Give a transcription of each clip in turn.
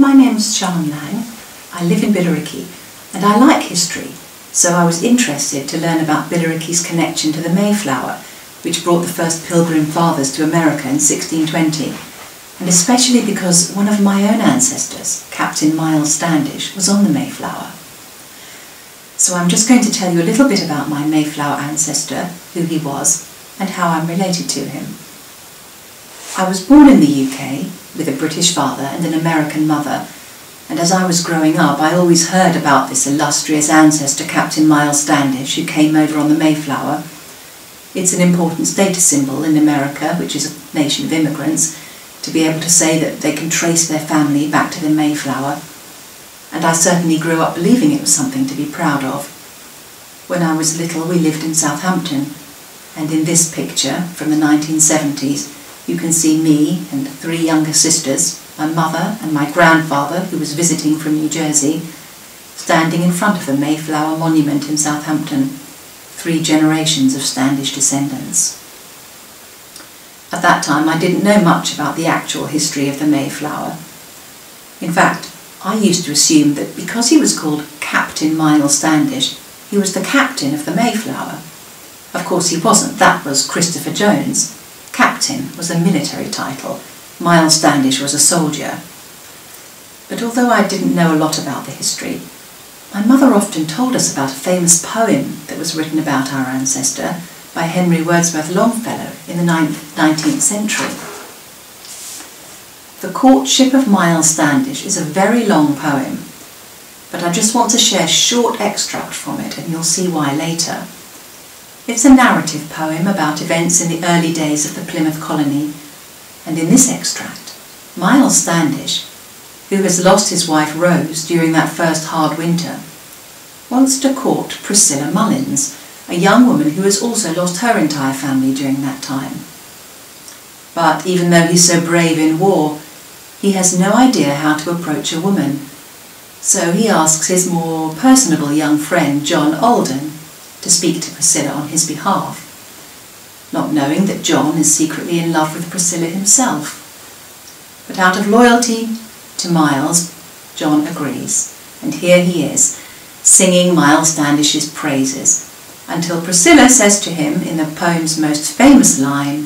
My name's Siân Lang. I live in Billericay and I like history, so I was interested to learn about Billericay's connection to the Mayflower, which brought the first Pilgrim Fathers to America in 1620, and especially because one of my own ancestors, Captain Miles Standish, was on the Mayflower. So I'm just going to tell you a little bit about my Mayflower ancestor, who he was, and how I'm related to him. I was born in the UK with a British father and an American mother, and as I was growing up I always heard about this illustrious ancestor, Captain Miles Standish, who came over on the Mayflower. It's an important status symbol in America, which is a nation of immigrants, to be able to say that they can trace their family back to the Mayflower and I certainly grew up believing it was something to be proud of. When I was little, we lived in Southampton, and in this picture from the 1970s, you can see me and three younger sisters, my mother and my grandfather, who was visiting from New Jersey, standing in front of the Mayflower Monument in Southampton, three generations of Standish descendants. At that time, I didn't know much about the actual history of the Mayflower. In fact, I used to assume that because he was called Captain Miles Standish, he was the captain of the Mayflower. Of course he wasn't, that was Christopher Jones. Captain was a military title, Miles Standish was a soldier. But although I didn't know a lot about the history, my mother often told us about a famous poem that was written about our ancestor by Henry Wadsworth Longfellow in the 19th century. The Courtship of Miles Standish is a very long poem, but I just want to share a short extract from it and you'll see why later. It's a narrative poem about events in the early days of the Plymouth colony, and in this extract, Miles Standish, who has lost his wife Rose during that first hard winter, wants to court Priscilla Mullins, a young woman who has also lost her entire family during that time. But even though he's so brave in war, he has no idea how to approach a woman, so he asks his more personable young friend John Alden to speak to Priscilla on his behalf, not knowing that John is secretly in love with Priscilla himself. But out of loyalty to Miles, John agrees, and here he is, singing Miles Standish's praises, until Priscilla says to him in the poem's most famous line,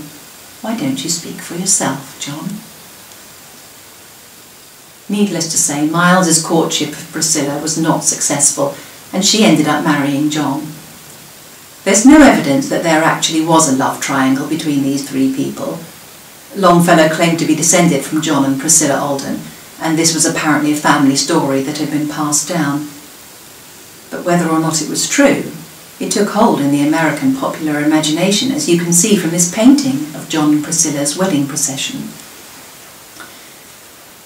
Why don't you speak for yourself, John? Needless to say, Miles's courtship of Priscilla was not successful, and she ended up marrying John. There's no evidence that there actually was a love triangle between these three people. Longfellow claimed to be descended from John and Priscilla Alden, and this was apparently a family story that had been passed down. But whether or not it was true, it took hold in the American popular imagination, as you can see from this painting of John and Priscilla's wedding procession.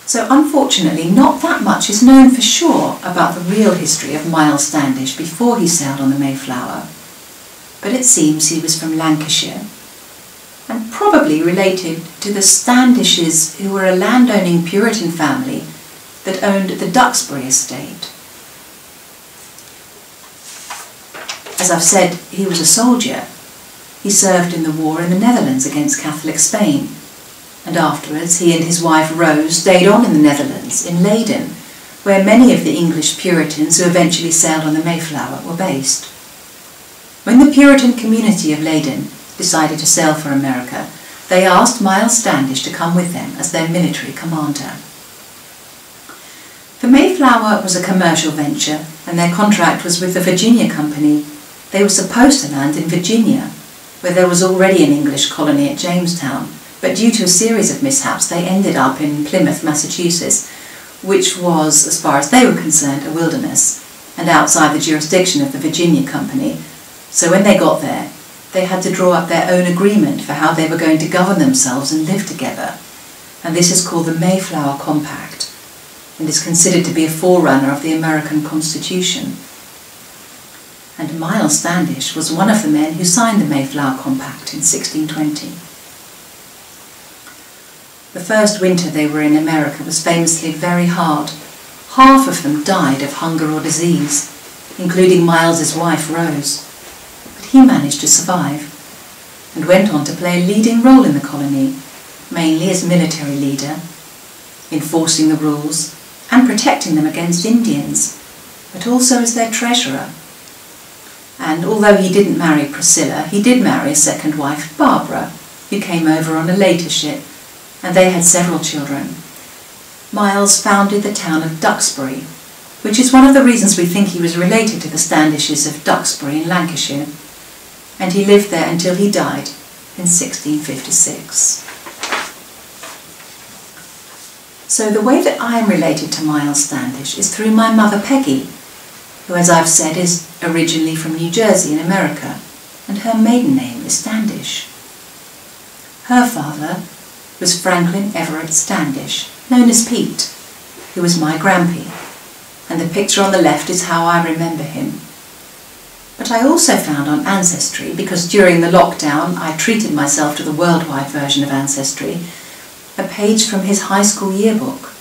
So unfortunately, not that much is known for sure about the real history of Miles Standish before he sailed on the Mayflower. But it seems he was from Lancashire and probably related to the Standishes who were a landowning Puritan family that owned the Duxbury estate. As I've said, he was a soldier. He served in the war in the Netherlands against Catholic Spain and afterwards he and his wife Rose stayed on in the Netherlands, in Leyden, where many of the English Puritans who eventually sailed on the Mayflower were based. When the Puritan community of Leyden decided to sail for America, they asked Miles Standish to come with them as their military commander. The Mayflower was a commercial venture and their contract was with the Virginia Company. They were supposed to land in Virginia, where there was already an English colony at Jamestown, but due to a series of mishaps, they ended up in Plymouth, Massachusetts, which was, as far as they were concerned, a wilderness and outside the jurisdiction of the Virginia Company. So when they got there, they had to draw up their own agreement for how they were going to govern themselves and live together. And this is called the Mayflower Compact and is considered to be a forerunner of the American Constitution. And Miles Standish was one of the men who signed the Mayflower Compact in 1620. The first winter they were in America was famously very hard. Half of them died of hunger or disease, including Miles's wife Rose. He managed to survive and went on to play a leading role in the colony, mainly as military leader, enforcing the rules and protecting them against Indians, but also as their treasurer. And although he didn't marry Priscilla, he did marry a second wife, Barbara, who came over on a later ship, and they had several children. Miles founded the town of Duxbury, which is one of the reasons we think he was related to the Standishes of Duxbury in Lancashire, and he lived there until he died in 1656. So the way that I am related to Miles Standish is through my mother Peggy, who as I've said is originally from New Jersey in America, and her maiden name is Standish. Her father was Franklin Everett Standish, known as Pete, who was my grampy, and the picture on the left is how I remember him. But I also found on Ancestry, because during the lockdown I treated myself to the worldwide version of Ancestry, a page from his high school yearbook.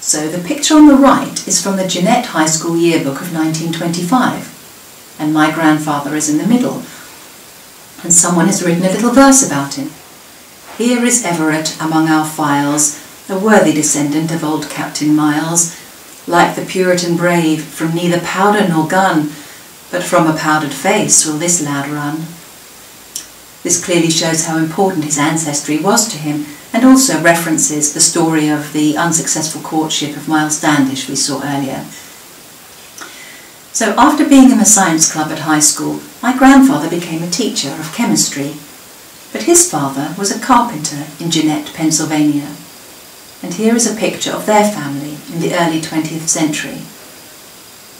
So the picture on the right is from the Jeannette High School yearbook of 1925, and my grandfather is in the middle, and someone has written a little verse about him. Here is Everett among our files, a worthy descendant of old Captain Miles, like the Puritan brave, from neither powder nor gun, but from a powdered face will this lad run. This clearly shows how important his ancestry was to him, and also references the story of the unsuccessful courtship of Miles Standish we saw earlier. So after being in the science club at high school, my grandfather became a teacher of chemistry, but his father was a carpenter in Jeannette, Pennsylvania. And here is a picture of their family in the early 20th century.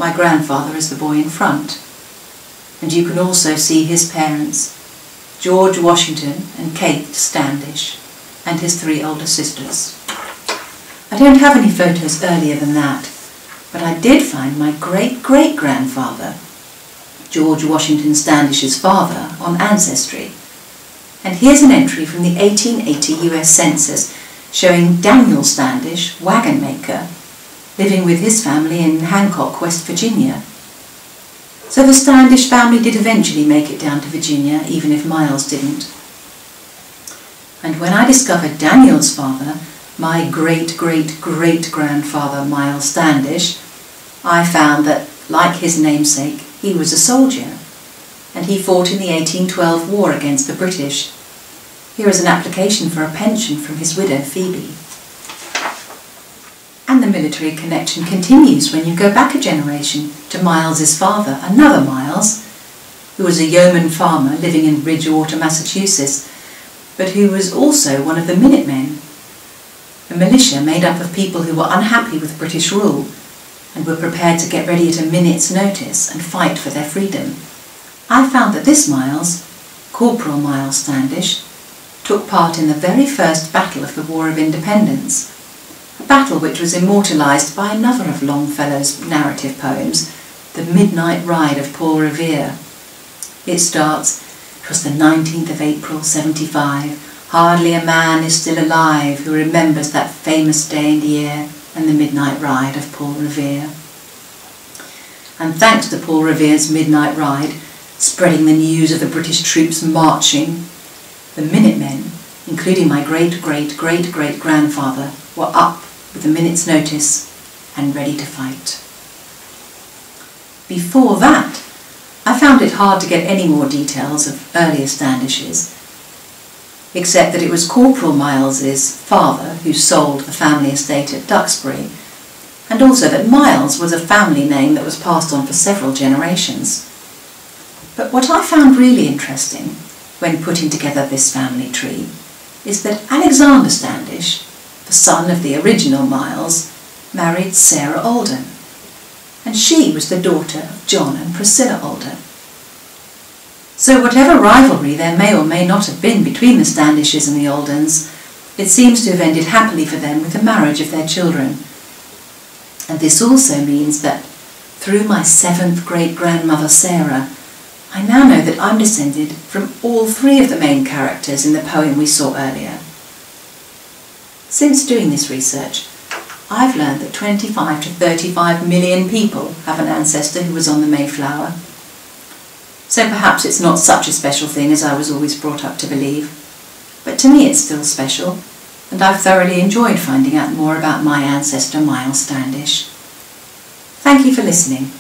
My grandfather is the boy in front. And you can also see his parents, George Washington and Kate Standish, and his three older sisters. I don't have any photos earlier than that, but I did find my great-great-grandfather, George Washington Standish's father, on Ancestry. And here's an entry from the 1880 US Census showing Daniel Standish, wagon maker, living with his family in Hancock, West Virginia. So the Standish family did eventually make it down to Virginia, even if Miles didn't. And when I discovered Daniel's father, my great-great-great-grandfather Miles Standish, I found that, like his namesake, he was a soldier, and he fought in the 1812 war against the British. Here is an application for a pension from his widow Phoebe. And the military connection continues when you go back a generation to Miles's father, another Miles, who was a yeoman farmer living in Bridgewater, Massachusetts, but who was also one of the Minutemen, a militia made up of people who were unhappy with British rule and were prepared to get ready at a minute's notice and fight for their freedom. I found that this Miles, Corporal Miles Standish, took part in the very first battle of the War of Independence battle which was immortalised by another of Longfellow's narrative poems, The Midnight Ride of Paul Revere. It starts, it was the 19th of April 75, hardly a man is still alive who remembers that famous day in the year and the midnight ride of Paul Revere. And thanks to Paul Revere's midnight ride, spreading the news of the British troops marching, the Minutemen, including my great-great-great-great-grandfather, were up with a minute's notice and ready to fight. Before that, I found it hard to get any more details of earlier Standishes, except that it was Corporal Miles's father who sold the family estate at Duxbury, and also that Miles was a family name that was passed on for several generations. But what I found really interesting when putting together this family tree is that Alexander Standish the son of the original Miles, married Sarah Alden, and she was the daughter of John and Priscilla Alden. So whatever rivalry there may or may not have been between the Standishes and the Aldens, it seems to have ended happily for them with the marriage of their children. And this also means that through my seventh great-grandmother Sarah, I now know that I'm descended from all three of the main characters in the poem we saw earlier. Since doing this research, I've learned that 25 to 35 million people have an ancestor who was on the Mayflower. So perhaps it's not such a special thing as I was always brought up to believe. But to me it's still special, and I've thoroughly enjoyed finding out more about my ancestor Miles Standish. Thank you for listening,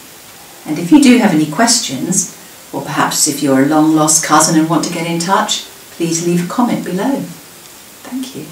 and if you do have any questions, or perhaps if you're a long lost cousin and want to get in touch, please leave a comment below. Thank you.